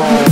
Twitter.